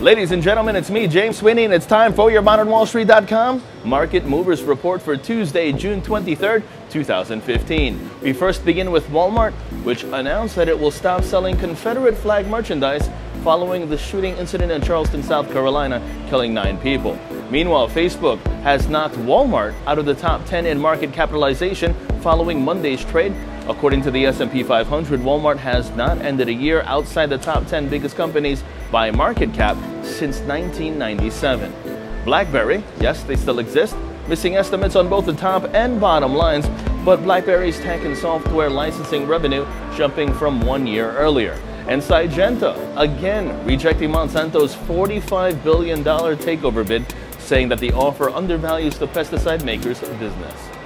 Ladies and gentlemen, it's me, James Sweeney, and it's time for your ModernWallStreet.com Market Movers Report for Tuesday, June 23rd, 2015. We first begin with Walmart, which announced that it will stop selling Confederate flag merchandise following the shooting incident in Charleston, South Carolina, killing nine people. Meanwhile, Facebook has knocked Walmart out of the top 10 in market capitalization following Monday's trade According to the S&P 500, Walmart has not ended a year outside the top 10 biggest companies by market cap since 1997. BlackBerry, yes, they still exist, missing estimates on both the top and bottom lines, but BlackBerry's tech and software licensing revenue jumping from one year earlier. And Syngenta, again, rejecting Monsanto's $45 billion takeover bid, saying that the offer undervalues the pesticide maker's business.